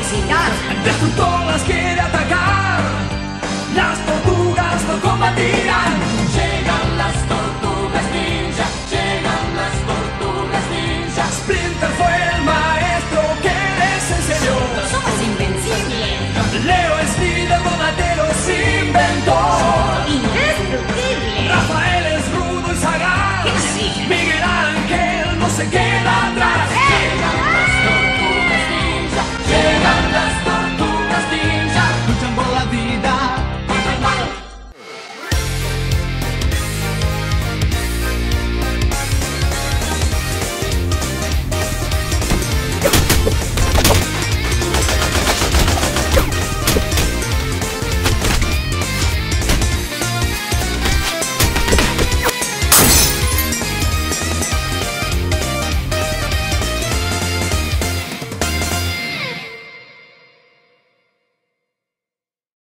felicidad. Las que